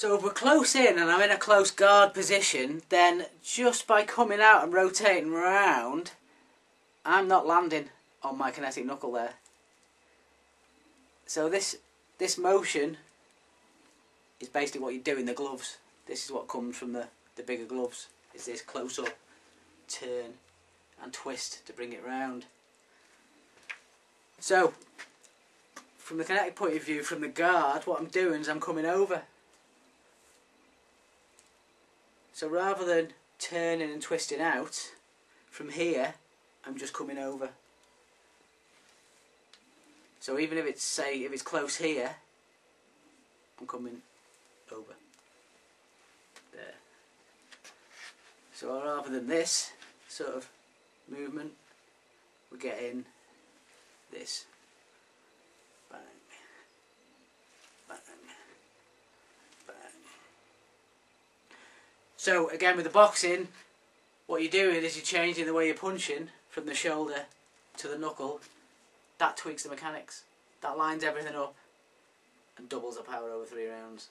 So if we're close in and I'm in a close guard position, then just by coming out and rotating around, I'm not landing on my kinetic knuckle there. So this this motion is basically what you do in the gloves. This is what comes from the, the bigger gloves. Is this close up, turn and twist to bring it round. So from the kinetic point of view, from the guard, what I'm doing is I'm coming over. So rather than turning and twisting out, from here, I'm just coming over. So even if it's, say, if it's close here, I'm coming over. There. So rather than this sort of movement, we're getting this. Bang. So again with the boxing, what you're doing is you're changing the way you're punching from the shoulder to the knuckle. That tweaks the mechanics. That lines everything up and doubles the power over three rounds.